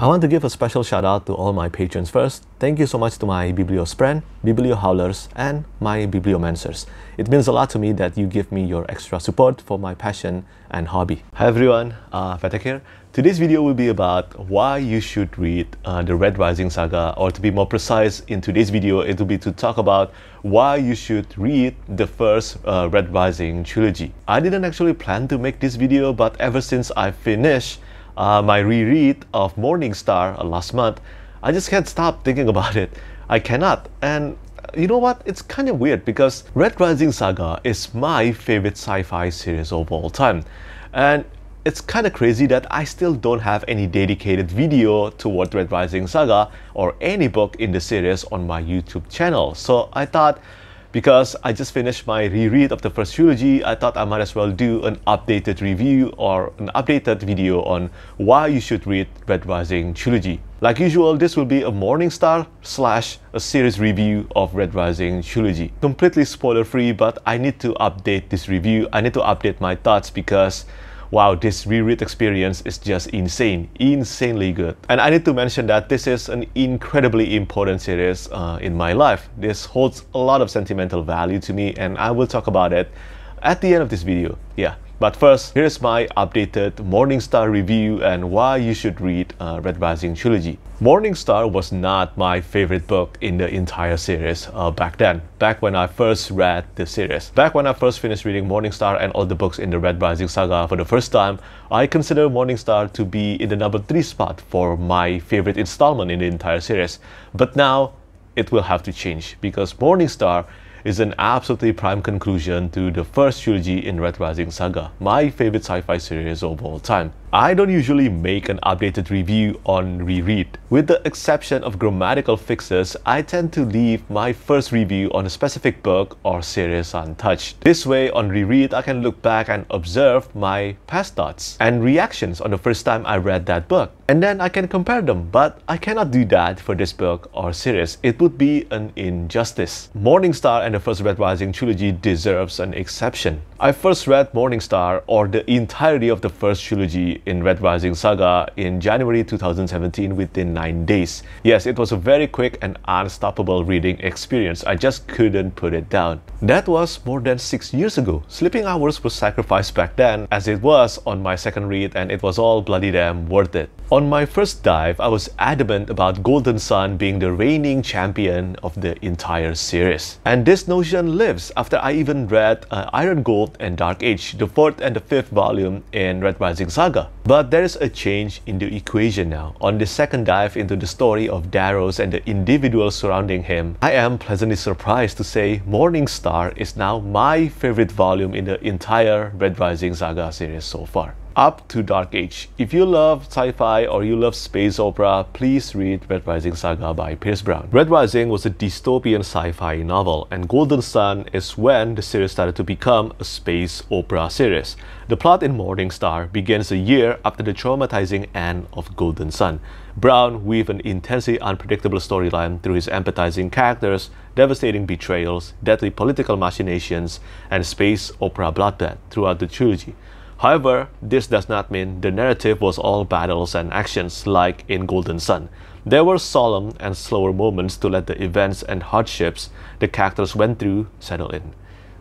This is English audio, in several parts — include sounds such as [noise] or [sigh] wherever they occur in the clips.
I want to give a special shout out to all my patrons first. Thank you so much to my Bibliospren, Bibliohowlers, and my Bibliomancers. It means a lot to me that you give me your extra support for my passion and hobby. Hi everyone, uh, here. Today's video will be about why you should read uh, the Red Rising saga, or to be more precise, in today's video, it will be to talk about why you should read the first uh, Red Rising trilogy. I didn't actually plan to make this video, but ever since I finished uh, my reread of Morningstar uh, last month, I just can't stop thinking [laughs] about it. I cannot. And you know what? It's kind of weird because Red Rising Saga is my favorite sci-fi series of all time. And it's kind of crazy that I still don't have any dedicated video toward Red Rising Saga or any book in the series on my YouTube channel. So I thought because I just finished my reread of the first trilogy, I thought I might as well do an updated review or an updated video on why you should read Red Rising trilogy. Like usual, this will be a Morningstar slash a series review of Red Rising trilogy. Completely spoiler free, but I need to update this review. I need to update my thoughts because wow, this reread experience is just insane, insanely good. And I need to mention that this is an incredibly important series uh, in my life. This holds a lot of sentimental value to me and I will talk about it at the end of this video. Yeah. But first, here's my updated Morningstar review and why you should read uh, Red Rising Trilogy. Morningstar was not my favorite book in the entire series uh, back then, back when I first read the series. Back when I first finished reading Morningstar and all the books in the Red Rising saga for the first time, I consider Morningstar to be in the number 3 spot for my favorite installment in the entire series. But now, it will have to change because Morningstar is an absolutely prime conclusion to the first trilogy in Red Rising Saga, my favorite sci-fi series of all time. I don't usually make an updated review on reread. With the exception of grammatical fixes, I tend to leave my first review on a specific book or series untouched. This way, on reread, I can look back and observe my past thoughts and reactions on the first time I read that book. And then I can compare them, but I cannot do that for this book or series. It would be an injustice. Morningstar and the first Red Rising trilogy deserves an exception. I first read Morningstar or the entirety of the first trilogy in Red Rising Saga in January 2017 within 9 days. Yes, it was a very quick and unstoppable reading experience. I just couldn't put it down. That was more than 6 years ago. Sleeping hours were sacrificed back then as it was on my second read and it was all bloody damn worth it. On my first dive, I was adamant about Golden Son being the reigning champion of the entire series. And this notion lives after I even read uh, Iron Gold and Dark Age, the fourth and the fifth volume in Red Rising Saga. But there is a change in the equation now. On the second dive into the story of Darrow's and the individuals surrounding him, I am pleasantly surprised to say Morningstar is now my favorite volume in the entire Red Rising Saga series so far up to Dark Age. If you love sci-fi or you love space opera, please read Red Rising Saga by Pierce Brown. Red Rising was a dystopian sci-fi novel, and Golden Son is when the series started to become a space opera series. The plot in Morning Star begins a year after the traumatizing end of Golden Son. Brown weaves an intensely unpredictable storyline through his empathizing characters, devastating betrayals, deadly political machinations, and space opera bloodbath throughout the trilogy. However, this does not mean the narrative was all battles and actions like in Golden Son. There were solemn and slower moments to let the events and hardships the characters went through settle in.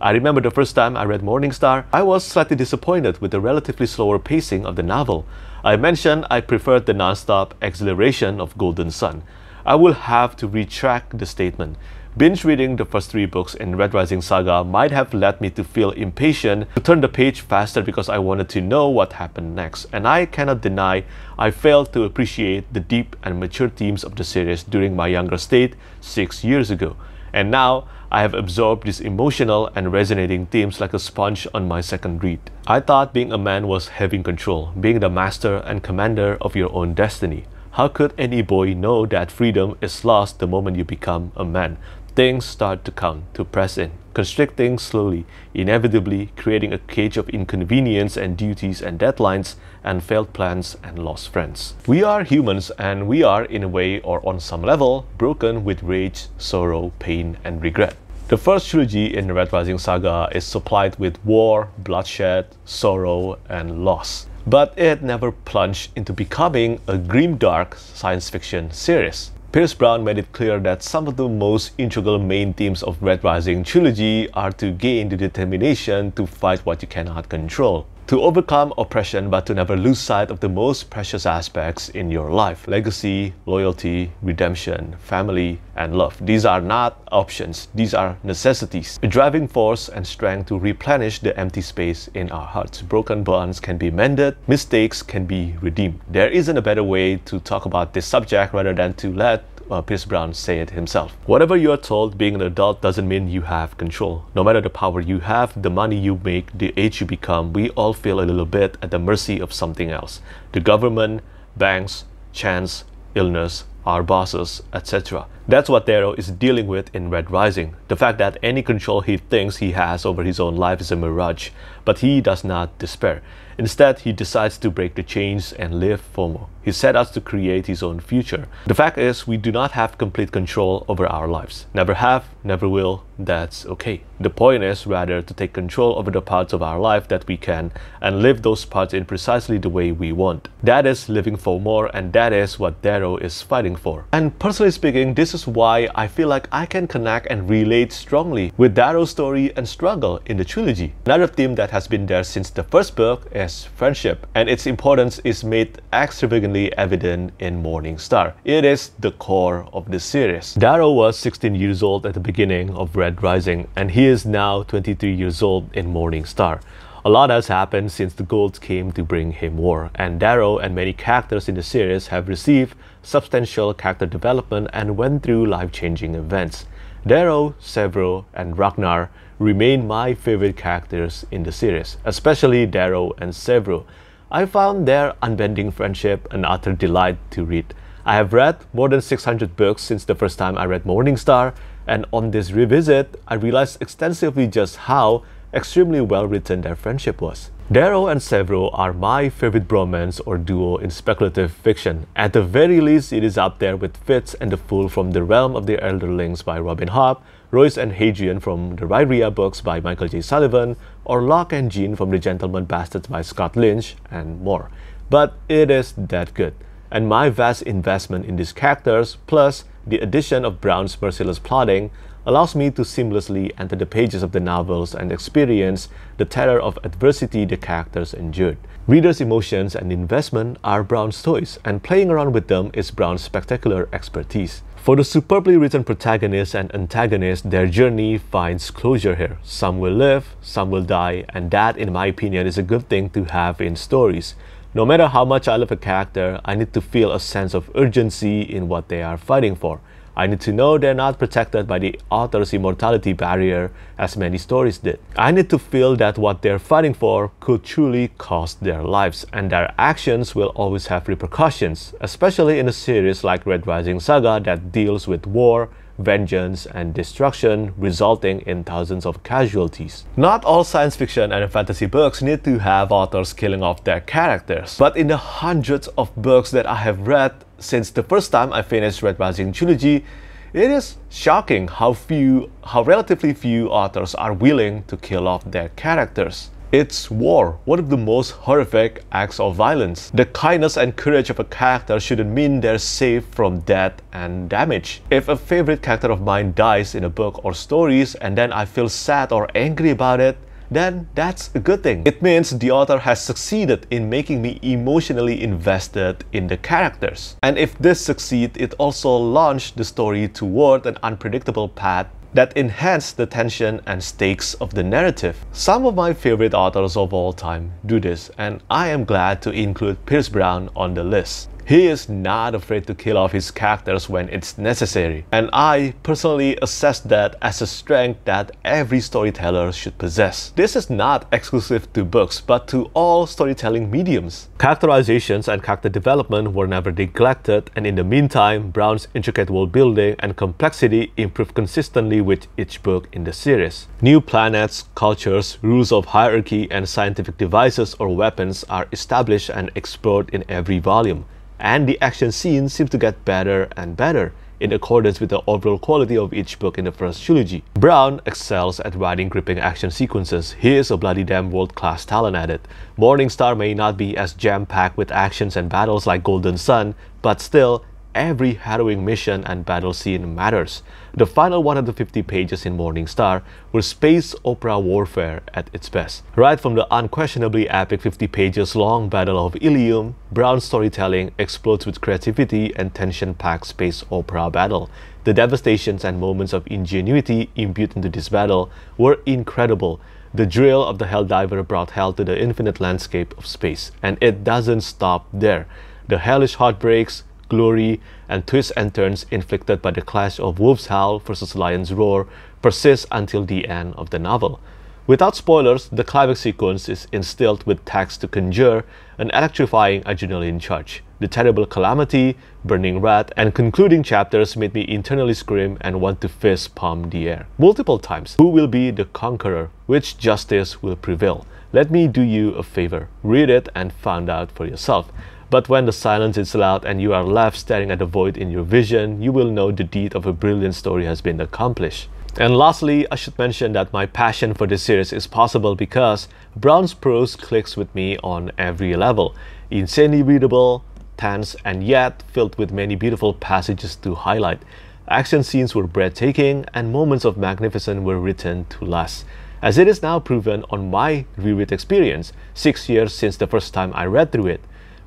I remember the first time I read Morningstar, I was slightly disappointed with the relatively slower pacing of the novel. I mentioned I preferred the non-stop exhilaration of Golden Son. I will have to retract the statement. Binge reading the first three books in Red Rising Saga might have led me to feel impatient to turn the page faster because I wanted to know what happened next, and I cannot deny I failed to appreciate the deep and mature themes of the series during my younger state six years ago. And now, I have absorbed these emotional and resonating themes like a sponge on my second read. I thought being a man was having control, being the master and commander of your own destiny. How could any boy know that freedom is lost the moment you become a man? Things start to come to press in, constricting slowly, inevitably creating a cage of inconvenience and duties and deadlines and failed plans and lost friends. We are humans and we are, in a way or on some level, broken with rage, sorrow, pain, and regret. The first trilogy in the Red Rising saga is supplied with war, bloodshed, sorrow, and loss. But it never plunged into becoming a grim-dark science fiction series. Pierce Brown made it clear that some of the most integral main themes of Red Rising trilogy are to gain the determination to fight what you cannot control to overcome oppression but to never lose sight of the most precious aspects in your life legacy, loyalty, redemption, family, and love. These are not options, these are necessities. A driving force and strength to replenish the empty space in our hearts. Broken bonds can be mended, mistakes can be redeemed. There isn't a better way to talk about this subject rather than to let uh, Pierce Brown say it himself. Whatever you are told, being an adult doesn't mean you have control. No matter the power you have, the money you make, the age you become, we all feel a little bit at the mercy of something else. The government, banks, chance, illness, our bosses, etc. That's what Darrow is dealing with in Red Rising. The fact that any control he thinks he has over his own life is a mirage, but he does not despair. Instead, he decides to break the chains and live for more. He set out to create his own future. The fact is, we do not have complete control over our lives. Never have, never will, that's okay. The point is rather to take control over the parts of our life that we can and live those parts in precisely the way we want. That is living for more and that is what Darrow is fighting for. And personally speaking, this is why I feel like I can connect and relate strongly with Darrow's story and struggle in the trilogy. Another theme that has been there since the first book is friendship and its importance is made extravagantly evident in Morning Star. It is the core of the series. Darrow was 16 years old at the beginning of Red Rising, and he is now 23 years old in Morning Star. A lot has happened since the Golds came to bring him war, and Darrow and many characters in the series have received substantial character development and went through life-changing events. Darrow, Sevro, and Ragnar remain my favorite characters in the series, especially Darrow and Sevro. I found their unbending friendship an utter delight to read. I have read more than 600 books since the first time I read Morningstar, and on this revisit, I realized extensively just how extremely well written their friendship was. Darrow and Sevro are my favorite bromance or duo in speculative fiction. At the very least, it is up there with Fitz and the Fool from the Realm of the Elderlings by Robin Hobb, Royce and Hadrian from the Riyria books by Michael J. Sullivan, or Locke and Jean from The Gentleman Bastards by Scott Lynch, and more. But it is that good. And my vast investment in these characters, plus the addition of Brown's merciless plotting allows me to seamlessly enter the pages of the novels and experience the terror of adversity the characters endured. Readers' emotions and investment are Brown's toys, and playing around with them is Brown's spectacular expertise. For the superbly written protagonist and antagonist, their journey finds closure here. Some will live, some will die, and that, in my opinion, is a good thing to have in stories. No matter how much I love a character, I need to feel a sense of urgency in what they are fighting for. I need to know they're not protected by the author's immortality barrier as many stories did. I need to feel that what they're fighting for could truly cost their lives and their actions will always have repercussions, especially in a series like Red Rising Saga that deals with war, vengeance, and destruction, resulting in thousands of casualties. Not all science fiction and fantasy books need to have authors killing off their characters, but in the hundreds of books that I have read since the first time I finished Red Rising Trilogy, it is shocking how few, how relatively few authors are willing to kill off their characters. It's war, one of the most horrific acts of violence. The kindness and courage of a character shouldn't mean they're safe from death and damage. If a favorite character of mine dies in a book or stories and then I feel sad or angry about it, then that's a good thing. It means the author has succeeded in making me emotionally invested in the characters. And if this succeeds, it also launched the story toward an unpredictable path that enhance the tension and stakes of the narrative. Some of my favorite authors of all time do this, and I am glad to include Pierce Brown on the list. He is not afraid to kill off his characters when it's necessary, and I personally assess that as a strength that every storyteller should possess. This is not exclusive to books, but to all storytelling mediums. Characterizations and character development were never neglected, and in the meantime, Brown's intricate world building and complexity improved consistently with each book in the series. New planets, cultures, rules of hierarchy, and scientific devices or weapons are established and explored in every volume and the action scenes seem to get better and better. in accordance with the overall quality of each book in the first trilogy. Brown excels at writing gripping action sequences. He is a bloody damn world-class talent at it. Morningstar may not be as jam-packed with actions and battles like Golden Son, but still, every harrowing mission and battle scene matters. The final 150 pages in Morning Star were space opera warfare at its best. Right from the unquestionably epic 50 pages long Battle of Ilium, Brown's storytelling explodes with creativity and tension-packed space opera battle. The devastations and moments of ingenuity imbued into this battle were incredible. The drill of the Helldiver brought hell to the infinite landscape of space, and it doesn't stop there. The hellish heartbreaks, glory, and twists and turns inflicted by the clash of Wolf's Howl versus Lion's Roar persist until the end of the novel. Without spoilers, the climax sequence is instilled with text to conjure an electrifying adrenaline charge. The terrible calamity, burning wrath, and concluding chapters made me internally scream and want to fist palm the air. Multiple times. Who will be the conqueror? Which justice will prevail? Let me do you a favor. Read it and find out for yourself. But when the silence is loud and you are left staring at the void in your vision, you will know the deed of a brilliant story has been accomplished. And lastly, I should mention that my passion for this series is possible because Brown's prose clicks with me on every level. Insanely readable, tense, and yet filled with many beautiful passages to highlight. Action scenes were breathtaking, and moments of magnificence were written to last. As it is now proven on my reread experience, six years since the first time I read through it,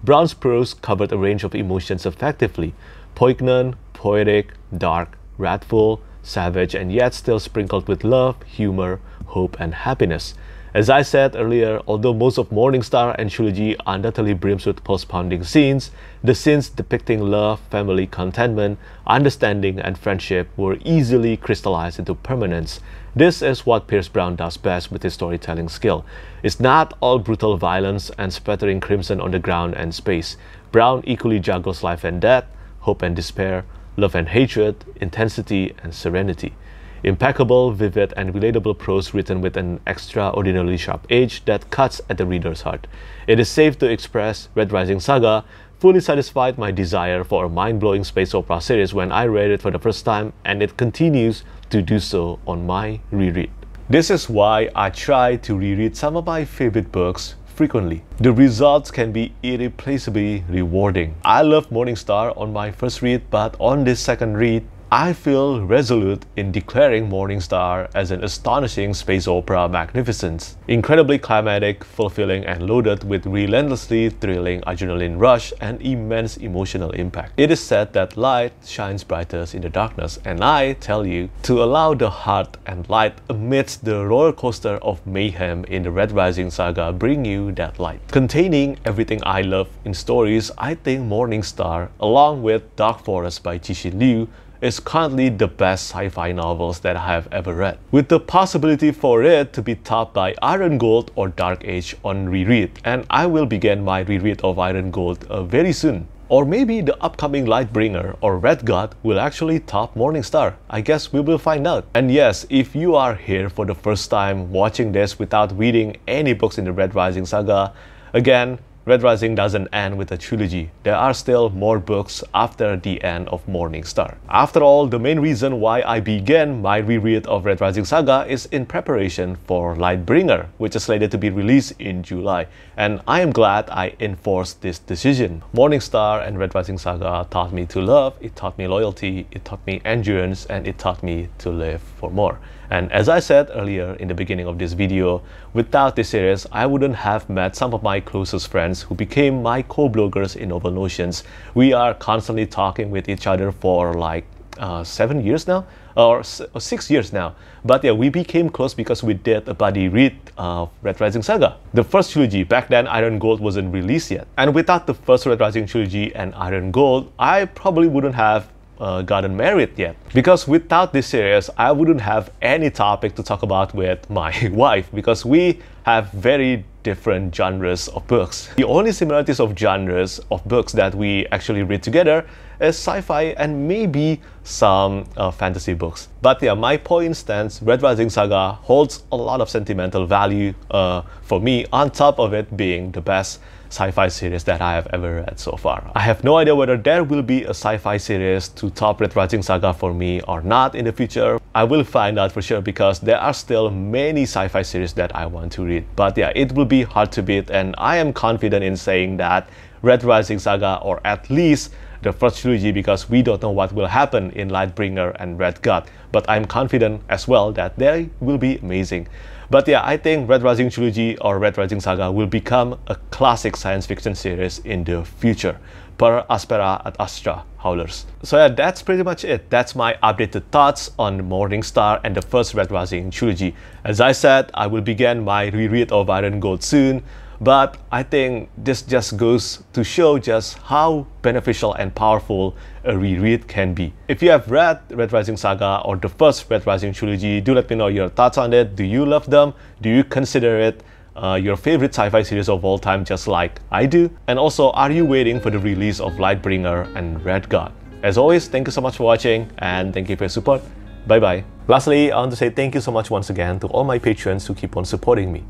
Brown's prose covered a range of emotions effectively poignant, poetic, dark, wrathful, savage, and yet still sprinkled with love, humor, hope, and happiness. As I said earlier, although most of Morningstar and Trilogy undoubtedly brims with post-pounding scenes, the scenes depicting love, family, contentment, understanding, and friendship were easily crystallized into permanence. This is what Pierce Brown does best with his storytelling skill. It's not all brutal violence and spattering crimson on the ground and space. Brown equally juggles life and death, hope and despair, love and hatred, intensity and serenity. Impeccable, vivid, and relatable prose written with an extraordinarily sharp edge that cuts at the reader's heart. It is safe to express Red Rising Saga fully satisfied my desire for a mind-blowing space opera series when I read it for the first time and it continues to do so on my reread. This is why I try to reread some of my favorite books frequently. The results can be irreplaceably rewarding. I love Morningstar on my first read, but on this second read, I feel resolute in declaring Morningstar as an astonishing space opera magnificence. Incredibly climatic, fulfilling, and loaded with relentlessly thrilling adrenaline rush and immense emotional impact. It is said that light shines brightest in the darkness, and I tell you to allow the heart and light amidst the roller coaster of mayhem in the Red Rising saga bring you that light. Containing everything I love in stories, I think Morningstar, along with Dark Forest by Cixin Liu, is currently the best sci-fi novels that I have ever read, with the possibility for it to be topped by Iron Gold or Dark Age on reread, and I will begin my reread of Iron Gold uh, very soon. Or maybe the upcoming Lightbringer or Red God will actually top Morningstar. I guess we will find out. And yes, if you are here for the first time watching this without reading any books in the Red Rising saga, again, Red Rising doesn't end with a trilogy. There are still more books after the end of Morning Star. After all, the main reason why I began my reread of Red Rising Saga is in preparation for Lightbringer, which is slated to be released in July. And I am glad I enforced this decision. Morning Star and Red Rising Saga taught me to love, it taught me loyalty, it taught me endurance, and it taught me to live for more. And as I said earlier in the beginning of this video, without this series, I wouldn't have met some of my closest friends who became my co-bloggers in Novel Notions. We are constantly talking with each other for like uh, seven years now, or, or, six years now. But yeah, we became close because we did a buddy read of Red Rising Saga. The first trilogy, back then Iron Gold wasn't released yet. And without the first Red Rising trilogy and Iron Gold, I probably wouldn't have uh, gotten married yet. Because without this series, I wouldn't have any topic to talk about with my [laughs] wife because we have very different genres of books. The only similarities of genres of books that we actually read together is sci-fi and maybe some uh, fantasy books. But yeah, my point stands, Red Rising Saga holds a lot of sentimental value uh, for me on top of it being the best sci-fi series that I have ever read so far. I have no idea whether there will be a sci-fi series to top Red Rising Saga for me or not in the future. I will find out for sure because there are still many sci-fi series that I want to read. But yeah, it will be hard to beat and I am confident in saying that Red Rising Saga or at least the first trilogy because we don't know what will happen in Lightbringer and Red God. But I'm confident as well that they will be amazing. But yeah, I think Red Rising Trilogy or Red Rising Saga will become a classic science fiction series in the future, per Aspera ad Astra Howlers. So yeah, that's pretty much it. That's my updated thoughts on Morning Star and the first Red Rising Trilogy. As I said, I will begin my reread of Iron Gold soon, but I think this just goes to show just how beneficial and powerful a reread can be. If you have read Red Rising Saga or the first Red Rising trilogy, do let me know your thoughts on it. Do you love them? Do you consider it uh, your favorite sci-fi series of all time just like I do? And also, are you waiting for the release of Lightbringer and Red God? As always, thank you so much for watching and thank you for your support. Bye bye. Lastly, I want to say thank you so much once again to all my patrons who keep on supporting me.